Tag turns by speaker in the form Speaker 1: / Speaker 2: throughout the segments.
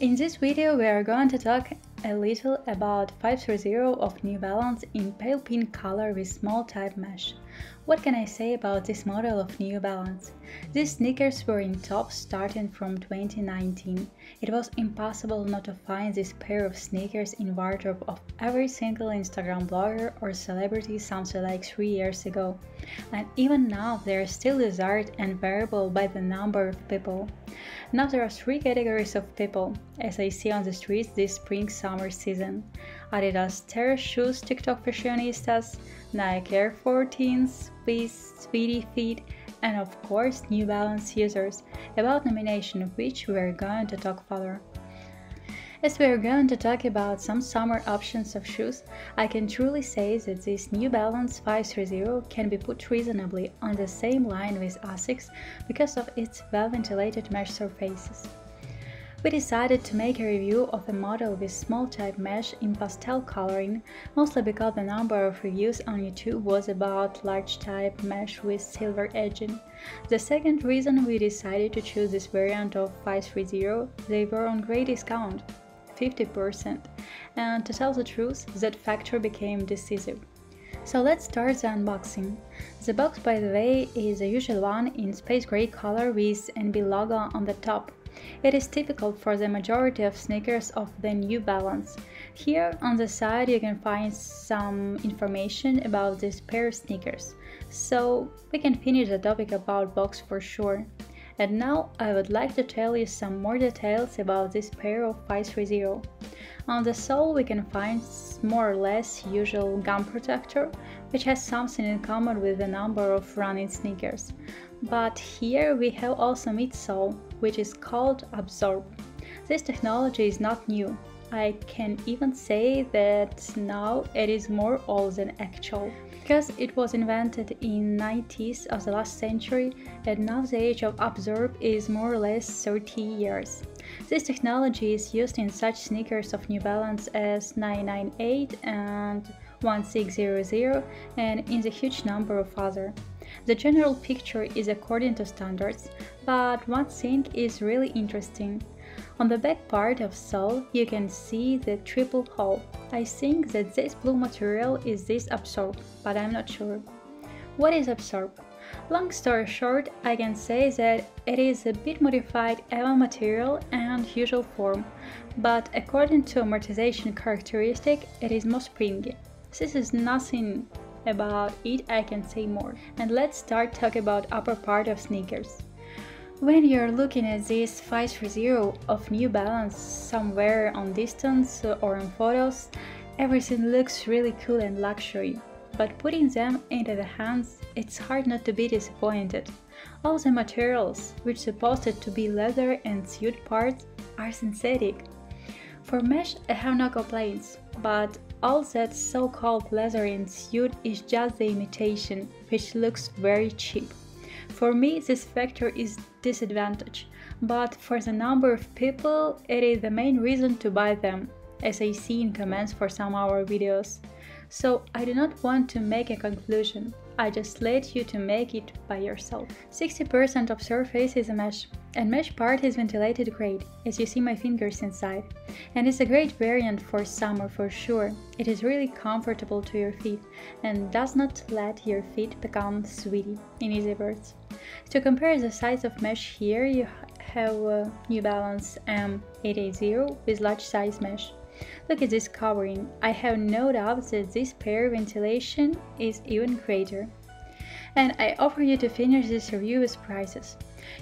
Speaker 1: In this video we are going to talk a little about 530 of New Balance in pale pink color with small type mesh. What can I say about this model of New Balance? These sneakers were in top starting from 2019. It was impossible not to find this pair of sneakers in wardrobe of every single Instagram blogger or celebrity something like 3 years ago. And even now they are still desired and wearable by the number of people. Now there are three categories of people, as I see on the streets this spring-summer season. Adidas terrace shoes TikTok fashionistas, Nike Air Force teens, Swiss, Sweaty Feet, and of course New Balance users, about nomination of which we are going to talk further. As we are going to talk about some summer options of shoes, I can truly say that this New Balance 530 can be put reasonably on the same line with Asics because of its well-ventilated mesh surfaces. We decided to make a review of a model with small type mesh in pastel coloring, mostly because the number of reviews on YouTube was about large type mesh with silver edging. The second reason we decided to choose this variant of 530, they were on great discount. 50%, and to tell the truth, that factor became decisive. So let's start the unboxing. The box by the way is the usual one in space gray color with NB logo on the top. It is typical for the majority of sneakers of the New Balance. Here on the side you can find some information about this pair of sneakers, so we can finish the topic about box for sure. And now I would like to tell you some more details about this pair of 530. On the sole we can find more or less usual gum protector, which has something in common with a number of running sneakers. But here we have also midsole, which is called ABZORB. This technology is not new. I can even say that now it is more old than actual because it was invented in 90s of the last century and now the age of ABZORB is more or less 30 years. This technology is used in such sneakers of New Balance as 998 and 1600 and in the huge number of other. The general picture is according to standards, but one thing is really interesting. On the back part of sole you can see the triple hole. I think that this blue material is this ABZORB, but I'm not sure. What is ABZORB? Long story short, I can say that it is a bit modified EVA material and usual form, but according to amortization characteristic, it is more springy. This is nothing about it I can say more. And let's start talk about upper part of sneakers. When you're looking at this 530 of New Balance somewhere on distance or in photos, everything looks really cool and luxury, but putting them into the hands, it's hard not to be disappointed. All the materials, which supposed to be leather and suede parts, are synthetic. For mesh, I have no complaints, but all that so-called leather and suede is just the imitation, which looks very cheap. For me, this factor is disadvantage, but for the number of people, it is the main reason to buy them, as I see in comments for some of our videos. So I do not want to make a conclusion, I just let you to make it by yourself. 60% of surface is a mesh, and mesh part is ventilated great, as you see my fingers inside. And it's a great variant for summer for sure. It is really comfortable to your feet and does not let your feet become sweaty, in easy words. To compare the size of mesh here, you have a New Balance M880 with large size mesh. Look at this covering, I have no doubt that this pair ventilation is even greater. And I offer you to finish this review with prices.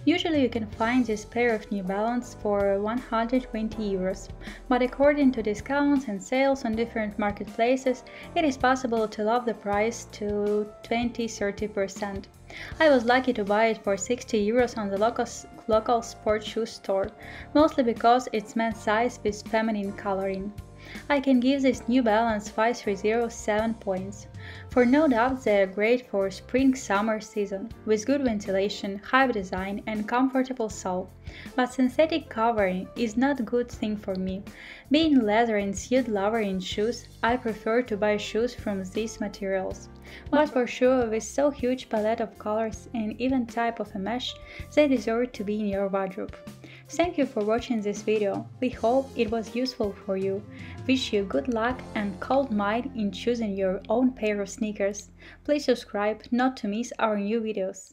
Speaker 1: Usually you can find this pair of New Balance for 120 euros, but according to discounts and sales on different marketplaces, it is possible to lower the price to 20-30%. I was lucky to buy it for 60 euros on the local, local sports shoe store, mostly because it's men's size with feminine coloring. I can give this New Balance 530 7 points. For no doubt they are great for spring-summer season, with good ventilation, high design and comfortable sole. But synthetic covering is not good thing for me. Being leather and suede lover in shoes, I prefer to buy shoes from these materials. But for sure, with so huge palette of colors and even type of a mesh, they deserve to be in your wardrobe. Thank you for watching this video. We hope it was useful for you. Wish you good luck and cold mind in choosing your own pair of sneakers. Please subscribe not to miss our new videos.